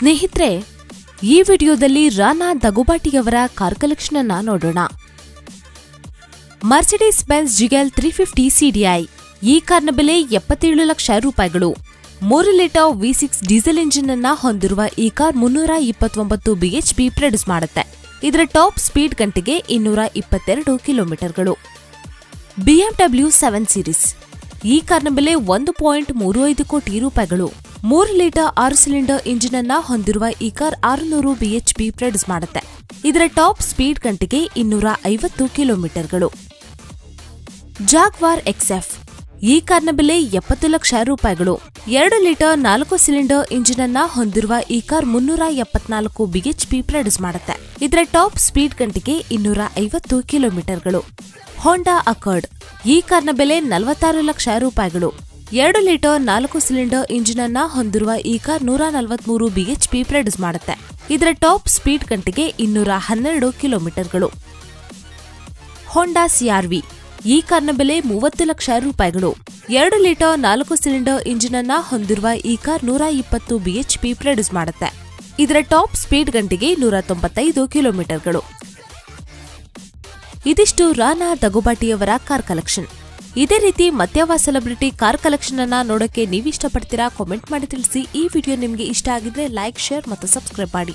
ಸ್ನೇಹಿತರೆ, ಈ ವಿಡಿಯೋದಲ್ಲಿ ರಾನಾ ದಗುಬಾಟಿಯವರ ಕಾರ್ ಕಲೆಕ್ಷನ್ ಅನ್ನ ನೋಡೋಣ. Mercedes Benz ಜಿಗೆಲ್ three fifty CDI ಈ ಕಾರ್ನ ಬೆಲೆ ಎಪ್ಪತ್ತೇಳು ಲಕ್ಷ ರೂಪಾಯಿಗಳು. ಮೂರು litre V six diesel engine ಅನ್ನ ಹೊಂದಿರುವ ಈ ಕಾರ್ ಮುನ್ನೂರ ಇಪ್ಪತ್ತೊಂಬತ್ತು ಬಿಎಚ್ಪಿ ಪ್ರೊಡ್ಯೂಸ್ ಮಾಡುತ್ತೆ. ಇದರ ಟಾಪ್ ಸ್ಪೀಡ್ ಗಂಟೆಗೆ ಇನ್ನೂರ ಇಪ್ಪತ್ತೆರಡು ಕಿಲೋಮೀಟರ್ಗಳು. ಬಿಎಂಡಬ್ಲ್ಯೂ ಸೆವೆನ್ ಸೀರೀಸ್ ಈ ಕಾರ್ನ ಬೆಲೆ ಒಂದು ಪಾಯಿಂಟ್ ಮೂರು ಐದು ಕೋಟಿ ರೂಪಾಯಿಗಳು. ಮೂರು ಲೀಟರ್ ಆರು ಸಿಲಿಂಡರ್ ಇಂಜಿನ್ ಅನ್ನ ಹೊಂದಿರುವ ಈ ಕಾರ್ ಆರುನೂರು ಬಿಎಚ್ಪಿ ಪ್ರೊಡ್ಯೂಸ್ ಮಾಡುತ್ತೆ. ಇದರ ಟಾಪ್ ಸ್ಪೀಡ್ ಗಂಟೆಗೆ ಇನ್ನೂರ ಐವತ್ತು ಕಿಲೋಮೀಟರ್ಗಳು. ಜಾಗ್ವಾರ್ ಎಕ್ಸ್ಎಫ್ ಈ ಕಾರ್ನ ಬೆಲೆ ಎಪ್ಪತ್ತು ಲಕ್ಷ ರೂಪಾಯಿಗಳು. ಎರಡು ಲೀಟರ್ ನಾಲ್ಕು ಸಿಲಿಂಡರ್ ಇಂಜಿನ್ ಅನ್ನ ಹೊಂದಿರುವ ಈ ಕಾರ್ ಮುನ್ನೂರ ಎಪ್ಪತ್ನಾಲ್ಕು ಬಿಎಚ್ಪಿ ಪ್ರೊಡ್ಯೂಸ್ ಮಾಡುತ್ತೆ. ಇದರ ಟಾಪ್ ಸ್ಪೀಡ್ ಗಂಟೆಗೆ ಇನ್ನೂರ ಐವತ್ತು ಕಿಲೋಮೀಟರ್ಗಳು. ಹೋಂಡಾ ಅಕರ್ಡ್ ಈ ಕಾರ್ನ ಬೆಲೆ ನಲವತ್ತಾರು ಲಕ್ಷ ರೂಪಾಯಿಗಳು. ಎರಡು ಲೀಟರ್ ನಾಲ್ಕು ಸಿಲಿಂಡರ್ ಇಂಜಿನ್ ಅನ್ನ ಹೊಂದಿರುವ ಈ ಕಾರ್ ನೂರ ನಲವತ್ಮೂರು ಬಿಎಚ್ಪಿ ಪ್ರೊಡ್ಯೂಸ್ ಮಾಡುತ್ತೆ. ಇದರ ಟಾಪ್ ಸ್ಪೀಡ್ ಗಂಟೆಗೆ ಇನ್ನೂರ ಹನ್ನೆರಡು ಕಿಲೋಮೀಟರ್ಗಳು. ಹೋಂಡಾ ಸಿಆರ್ವಿ ಈ ಕಾರ್ನ ಬೆಲೆ ಮೂವತ್ತು ಲಕ್ಷ ರೂಪಾಯಿಗಳು. ಎರಡು ಲೀಟರ್ ನಾಲ್ಕು ಸಿಲಿಂಡರ್ ಇಂಜಿನ್ ಅನ್ನ ಹೊಂದಿರುವ ಈ ಕಾರ್ ನೂರ ಇಪ್ಪತ್ತು ಬಿಎಚ್ಪಿ ಪ್ರೊಡ್ಯೂಸ್ ಮಾಡುತ್ತೆ. ಇದರ ಟಾಪ್ ಸ್ಪೀಡ್ ಗಂಟೆಗೆ ನೂರ ತೊಂಬತ್ತೈದು ಕಿಲೋಮೀಟರ್ಗಳು. ಇದಿಷ್ಟು ರಾನಾ ದಗುಬಾಟಿಯವರ ಕಾರ್ ಕಲೆಕ್ಷನ್. ಇದೇ ರೀತಿ ಮತ್ಯಾವ ಸೆಲೆಬ್ರಿಟಿ ಕಾರ್ ಕಲೆಕ್ಷನ್ ಅನ್ನ ನೋಡಕ್ಕೆ ನೀವು ಇಷ್ಟಪಡ್ತೀರಾ ಕಾಮೆಂಟ್ ಮಾಡಿ ತಿಳಿಸಿ. ಈ ವಿಡಿಯೋ ನಿಮಗೆ ಇಷ್ಟ ಆಗಿದ್ರೆ ಲೈಕ್ ಶೇರ್ ಮತ್ತು ಸಬ್ಸ್ಕ್ರೈಬ್ ಮಾಡಿ.